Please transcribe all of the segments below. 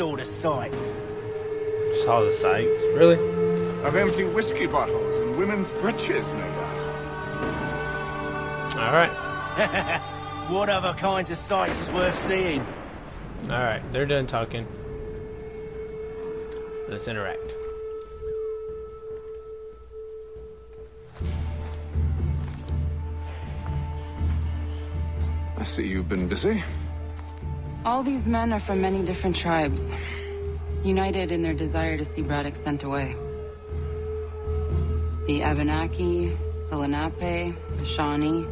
All the sights. Saw the sights. Really? Of empty whiskey bottles and women's breeches, no doubt. Alright. What other kinds of sights is worth seeing? Alright, they're done talking. Let's interact. I see you've been busy. All these men are from many different tribes, united in their desire to see Braddock sent away. The Abenaki, the Lenape, the Shawnee.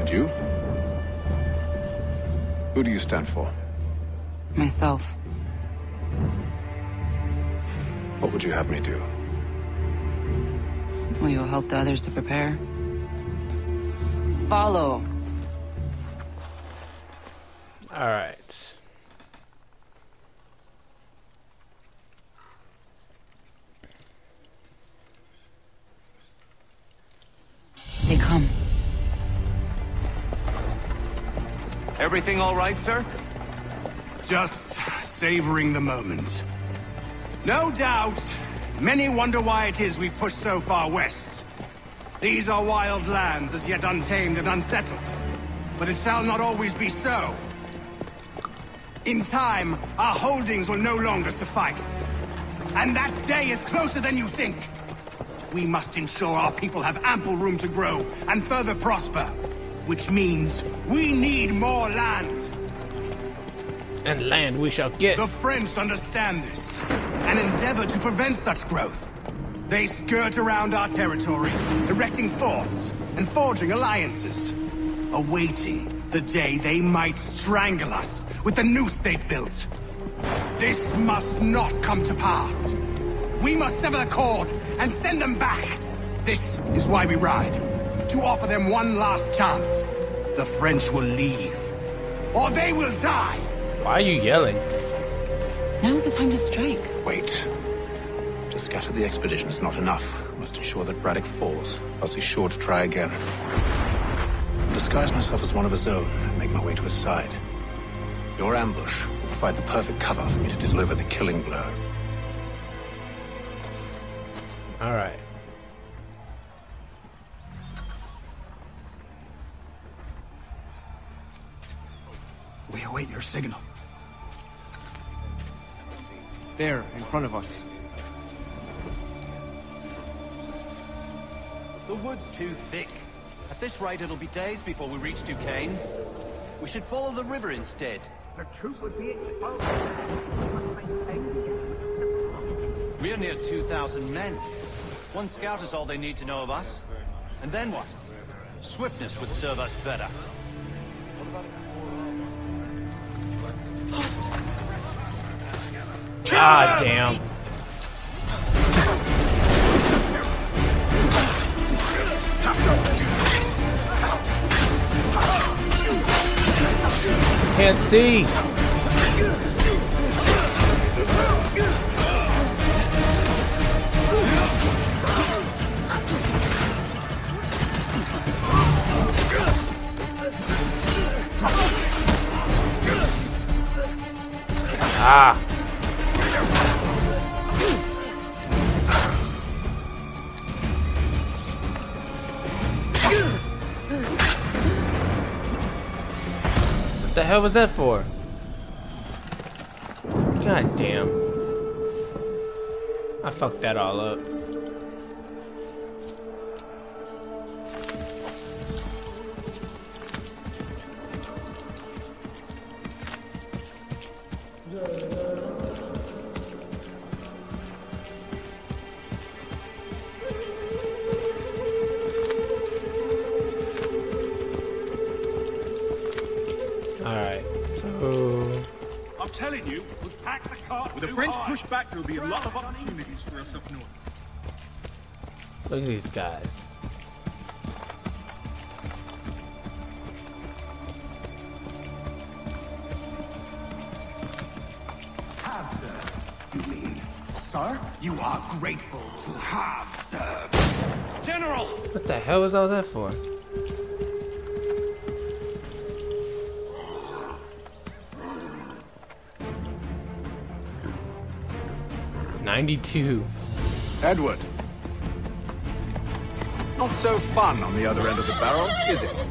And you? Who do you stand for? Myself. What would you have me do? Will you help the others to prepare? Follow. Alright. They come. Everything all right, sir? Just savoring the moment. No doubt, many wonder why it is we've pushed so far west. These are wild lands as yet untamed and unsettled. But it shall not always be so. In time, our holdings will no longer suffice. And that day is closer than you think. We must ensure our people have ample room to grow and further prosper. Which means we need more land. And land we shall get. The French understand this, and endeavor to prevent such growth. They skirt around our territory, erecting forts and forging alliances, awaiting the day they might strangle us with the noose they've built. This must not come to pass. We must sever the cord and send them back. This is why we ride. To offer them one last chance. The French will leave. Or they will die. Why are you yelling? Now's the time to strike. Wait. To scatter the expedition is not enough. I must ensure that Braddock falls, else he's sure to try again. Disguise myself as one of his own and make my way to his side. Your ambush will provide the perfect cover for me to deliver the killing blow. Alright. We await your signal. There, in front of us. The wood's too thick. At this rate, it'll be days before we reach Duquesne. We should follow the river instead. The truth would be exposed. We're near 2,000 men. One scout is all they need to know of us. And then what? Swiftness would serve us better. God damn. Can't see. Ah. Hell was that for? God damn. I fucked that all up. Alright, telling you, we've packed the cart With the French high. push back, there'll be a lot of opportunities for us up north. Look at these guys. Have served, you mean? Sir, you are grateful to have served. General! What the hell was all that for? 92. Edward. Not so fun on the other end of the barrel, is it?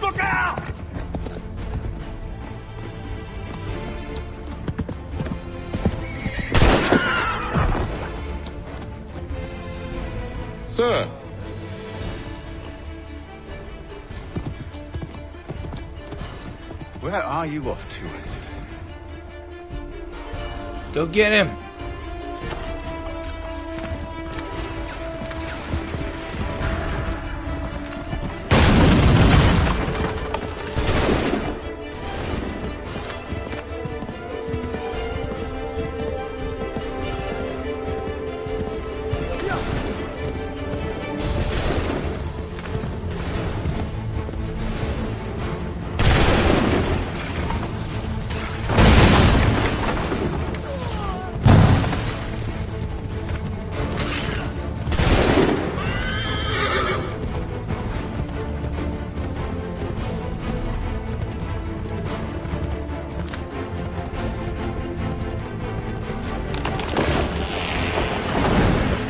Look out! Sir. Where are you off to, Edward? Go get him.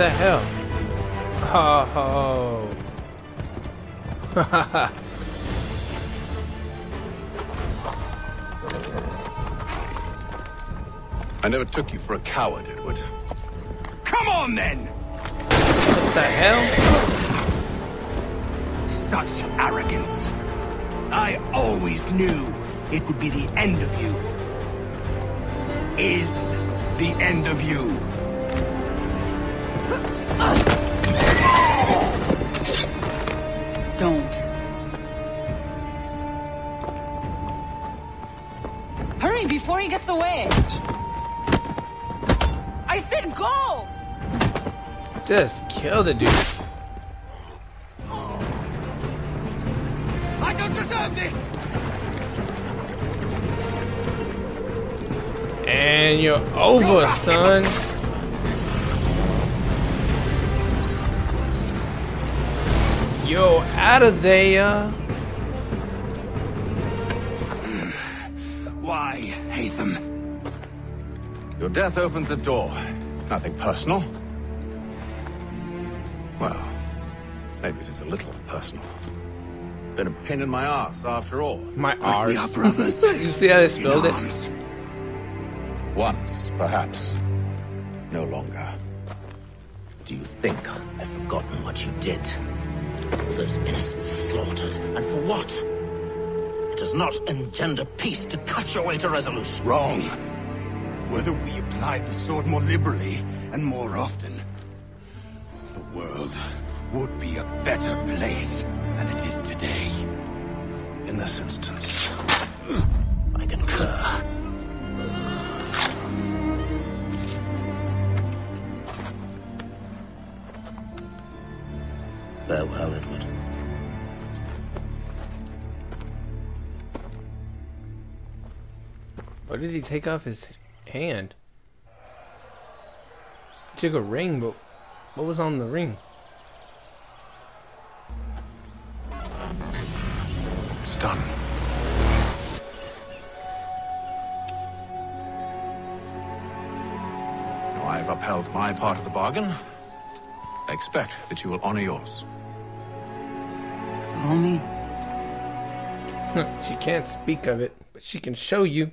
The hell? Oh. I never took you for a coward, Edward. Come on then! what the hell? Such arrogance. I always knew it would be the end of you. Is the end of you. Gets away! I said go! Just kill the dude. I don't deserve this! And you're over, son. Yo, out of there. Why, Haytham? Your death opens a door. Nothing personal. Well, maybe it is a little personal. Been a pain in my ass, after all. My We are brothers. You see how they spelled it? arms. Once, perhaps. No longer. Do you think I've forgotten what you did? All those innocents slaughtered, and for what? Does not engender peace to cut your way to resolution. Wrong. Whether we applied the sword more liberally and more often, the world would be a better place than it is today. In this instance, I concur. What did he take off his hand? He took a ring, but what was on the ring? it's done. Now I have upheld my part of the bargain. I expect that you will honor yours. Follow me. she can't speak of it, but she can show you.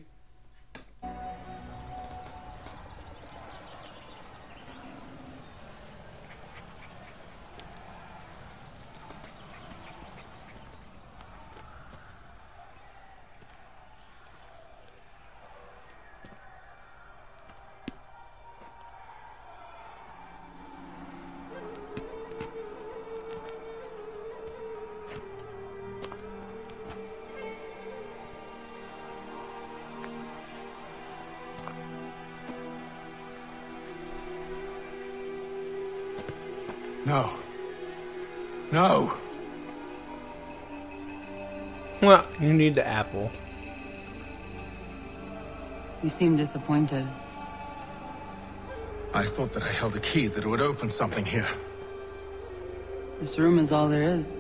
No. No. Well, you need the apple. You seem disappointed. I thought that I held a key that would open something here. This room is all there is.